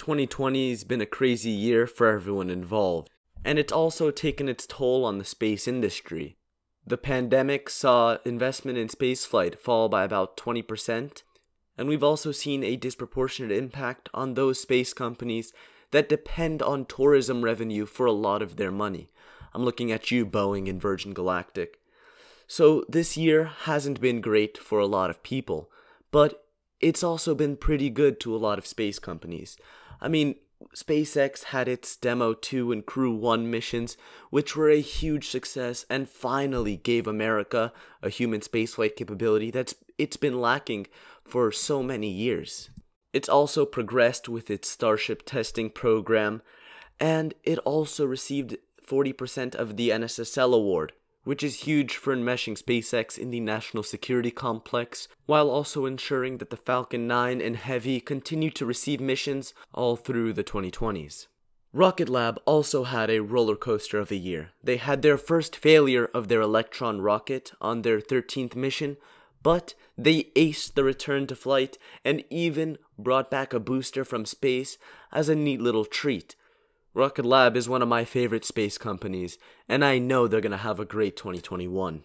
2020 has been a crazy year for everyone involved, and it's also taken its toll on the space industry. The pandemic saw investment in spaceflight fall by about 20%, and we've also seen a disproportionate impact on those space companies that depend on tourism revenue for a lot of their money. I'm looking at you, Boeing and Virgin Galactic. So, this year hasn't been great for a lot of people, but it's also been pretty good to a lot of space companies. I mean, SpaceX had its Demo 2 and Crew 1 missions, which were a huge success and finally gave America a human spaceflight capability that's it's been lacking for so many years. It's also progressed with its Starship testing program, and it also received 40% of the NSSL award, which is huge for enmeshing SpaceX in the national security complex, while also ensuring that the Falcon 9 and Heavy continue to receive missions all through the 2020s. Rocket Lab also had a roller coaster of a year. They had their first failure of their Electron rocket on their 13th mission, but they aced the return to flight and even brought back a booster from space as a neat little treat, Rocket Lab is one of my favorite space companies, and I know they're going to have a great 2021.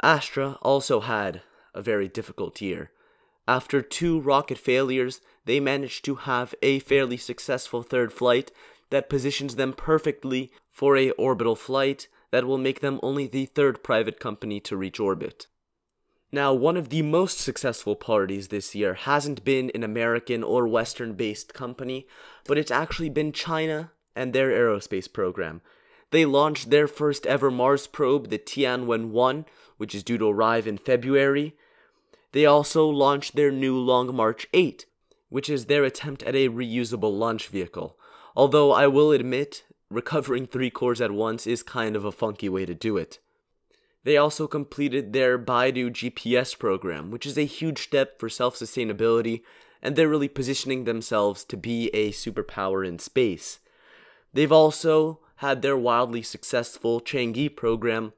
Astra also had a very difficult year. After two rocket failures, they managed to have a fairly successful third flight that positions them perfectly for a orbital flight that will make them only the third private company to reach orbit. Now, one of the most successful parties this year hasn't been an American or Western based company, but it's actually been China and their aerospace program. They launched their first ever Mars probe, the Tianwen 1, which is due to arrive in February. They also launched their new Long March 8, which is their attempt at a reusable launch vehicle. Although I will admit, recovering three cores at once is kind of a funky way to do it. They also completed their BeiDou GPS program, which is a huge step for self sustainability, and they're really positioning themselves to be a superpower in space. They've also had their wildly successful Chang'e program,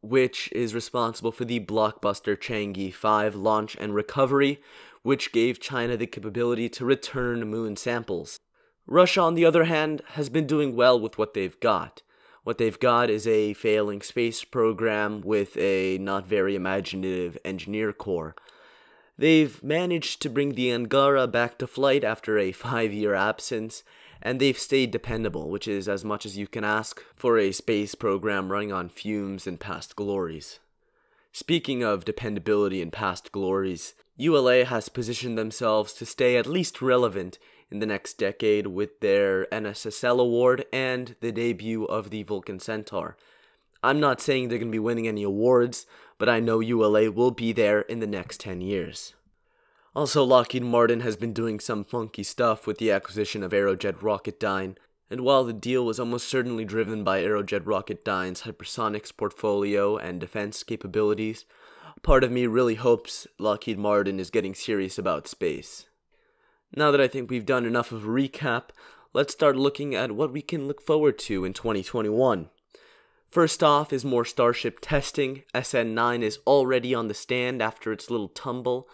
which is responsible for the blockbuster Chang'e 5 launch and recovery, which gave China the capability to return moon samples. Russia, on the other hand, has been doing well with what they've got. What they've got is a failing space program with a not very imaginative engineer corps. They've managed to bring the Angara back to flight after a five year absence, and they've stayed dependable, which is as much as you can ask for a space program running on fumes and past glories. Speaking of dependability and past glories, ULA has positioned themselves to stay at least relevant in the next decade with their NSSL award and the debut of the Vulcan Centaur. I'm not saying they're going to be winning any awards, but I know ULA will be there in the next 10 years. Also, Lockheed Martin has been doing some funky stuff with the acquisition of Aerojet Rocketdyne, and while the deal was almost certainly driven by Aerojet Rocketdyne's hypersonics portfolio and defense capabilities, part of me really hopes Lockheed Martin is getting serious about space. Now that I think we've done enough of a recap, let's start looking at what we can look forward to in 2021. First off is more Starship testing. SN9 is already on the stand after its little tumble,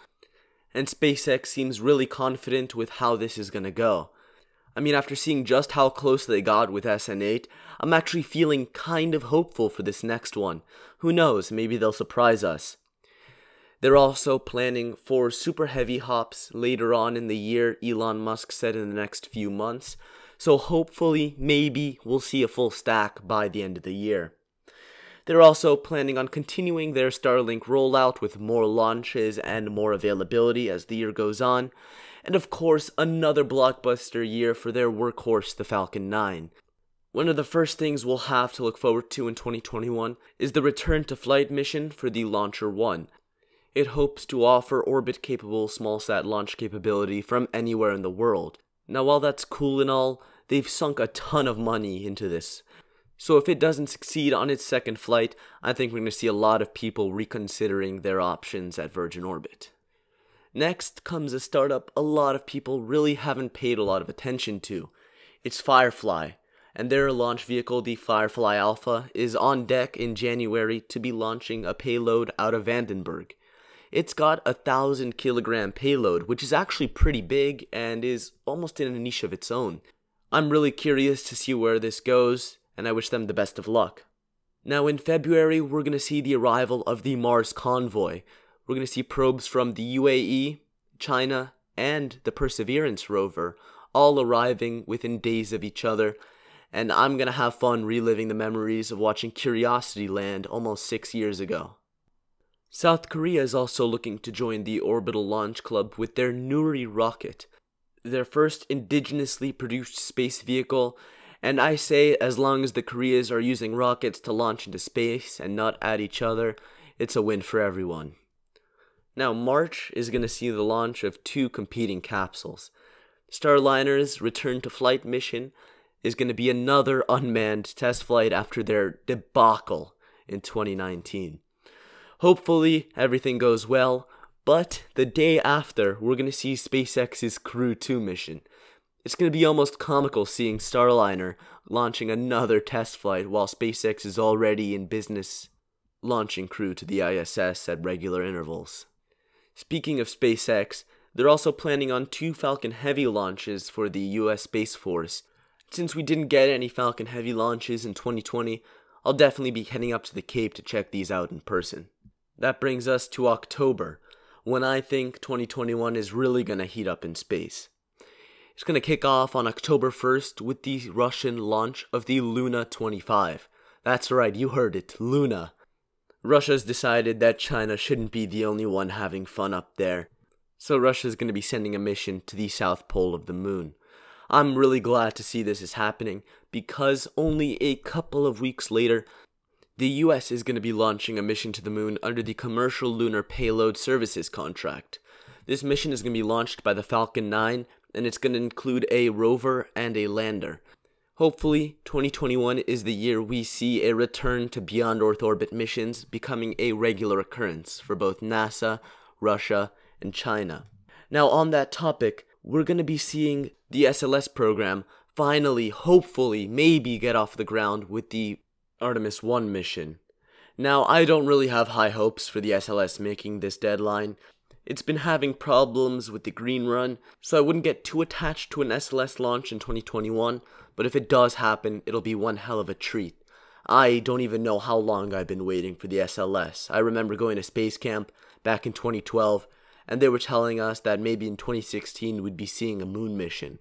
and SpaceX seems really confident with how this is gonna go. I mean, after seeing just how close they got with SN8, I'm actually feeling kind of hopeful for this next one. Who knows, maybe they'll surprise us. They're also planning for super heavy hops later on in the year, Elon Musk said in the next few months. So hopefully, maybe we'll see a full stack by the end of the year. They're also planning on continuing their Starlink rollout with more launches and more availability as the year goes on. And of course, another blockbuster year for their workhorse, the Falcon 9. One of the first things we'll have to look forward to in 2021 is the return to flight mission for the LauncherOne. It hopes to offer orbit capable smallsat launch capability from anywhere in the world. Now, while that's cool and all, they've sunk a ton of money into this. So if it doesn't succeed on its second flight, I think we're going to see a lot of people reconsidering their options at Virgin Orbit. Next comes a startup a lot of people really haven't paid a lot of attention to. It's Firefly, and their launch vehicle, the Firefly Alpha, is on deck in January to be launching a payload out of Vandenberg. It's got a thousand kilogram payload, which is actually pretty big and is almost in a niche of its own. I'm really curious to see where this goes, and I wish them the best of luck. Now, in February, we're going to see the arrival of the Mars Convoy. We're going to see probes from the UAE, China, and the Perseverance rover all arriving within days of each other. And I'm going to have fun reliving the memories of watching Curiosity land almost six years ago. South Korea is also looking to join the Orbital Launch Club with their Nuri rocket, their first indigenously produced space vehicle and I say, as long as the Koreas are using rockets to launch into space and not at each other, it's a win for everyone. Now, March is going to see the launch of two competing capsules. Starliner's return to flight mission is going to be another unmanned test flight after their debacle in 2019. Hopefully, everything goes well, but the day after, we're going to see SpaceX's Crew 2 mission. It's going to be almost comical seeing Starliner launching another test flight while SpaceX is already in business launching crew to the ISS at regular intervals. Speaking of SpaceX, they're also planning on two Falcon Heavy launches for the US Space Force. Since we didn't get any Falcon Heavy launches in 2020, I'll definitely be heading up to the Cape to check these out in person. That brings us to October, when I think 2021 is really going to heat up in space. It's going to kick off on October 1st with the Russian launch of the Luna 25. That's right, you heard it, Luna. Russia's decided that China shouldn't be the only one having fun up there. So Russia's going to be sending a mission to the south pole of the moon. I'm really glad to see this is happening because only a couple of weeks later, the US is going to be launching a mission to the moon under the Commercial Lunar Payload Services contract. This mission is going to be launched by the Falcon 9 and it's going to include a rover and a lander. Hopefully, 2021 is the year we see a return to beyond Earth orbit missions becoming a regular occurrence for both NASA, Russia, and China. Now, on that topic, we're going to be seeing the SLS program finally, hopefully, maybe get off the ground with the Artemis 1 mission. Now, I don't really have high hopes for the SLS making this deadline. It's been having problems with the green run, so I wouldn't get too attached to an SLS launch in 2021, but if it does happen, it'll be one hell of a treat. I don't even know how long I've been waiting for the SLS. I remember going to space camp back in 2012, and they were telling us that maybe in 2016 we'd be seeing a moon mission.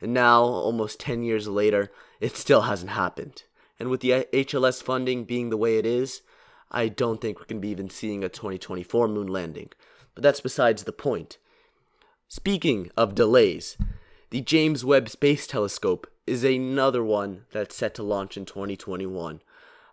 And now, almost 10 years later, it still hasn't happened. And with the HLS funding being the way it is, I don't think we're going to be even seeing a 2024 moon landing but that's besides the point. Speaking of delays, the James Webb Space Telescope is another one that's set to launch in 2021.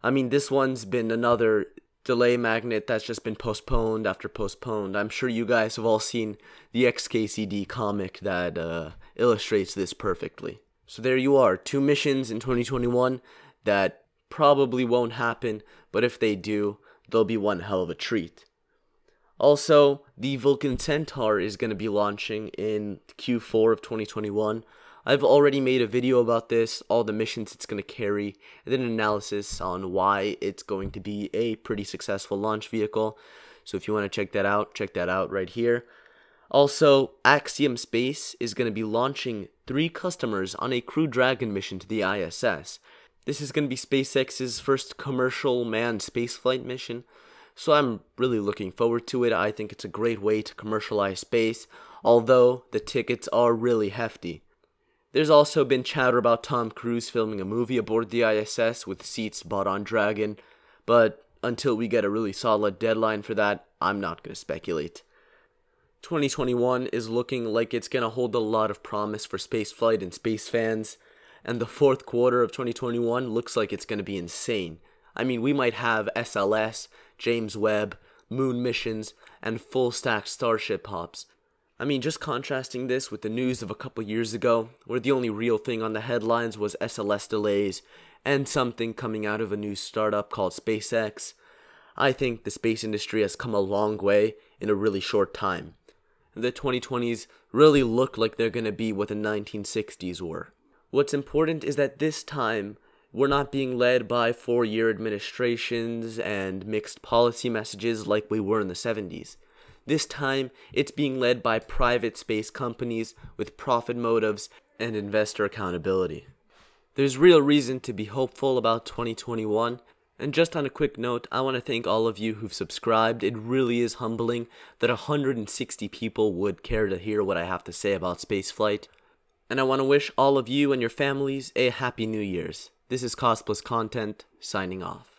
I mean, this one's been another delay magnet that's just been postponed after postponed. I'm sure you guys have all seen the XKCD comic that uh, illustrates this perfectly. So there you are, two missions in 2021 that probably won't happen, but if they do, they'll be one hell of a treat. Also, the Vulcan Centaur is going to be launching in Q4 of 2021. I've already made a video about this, all the missions it's going to carry, and then an analysis on why it's going to be a pretty successful launch vehicle. So if you want to check that out, check that out right here. Also, Axiom Space is going to be launching three customers on a Crew Dragon mission to the ISS. This is going to be SpaceX's first commercial manned spaceflight mission, so I'm really looking forward to it. I think it's a great way to commercialize space, although the tickets are really hefty. There's also been chatter about Tom Cruise filming a movie aboard the ISS with seats bought on Dragon, but until we get a really solid deadline for that, I'm not going to speculate. 2021 is looking like it's going to hold a lot of promise for spaceflight and space fans, and the fourth quarter of 2021 looks like it's going to be insane. I mean, we might have SLS, James Webb, moon missions, and full stack Starship hops. I mean, just contrasting this with the news of a couple years ago, where the only real thing on the headlines was SLS delays and something coming out of a new startup called SpaceX, I think the space industry has come a long way in a really short time. The 2020s really look like they're going to be what the 1960s were. What's important is that this time, we're not being led by four year administrations and mixed policy messages like we were in the 70s. This time, it's being led by private space companies with profit motives and investor accountability. There's real reason to be hopeful about 2021. And just on a quick note, I want to thank all of you who've subscribed. It really is humbling that 160 people would care to hear what I have to say about spaceflight. And I want to wish all of you and your families a happy New Year's. This is Cost Plus Content, signing off.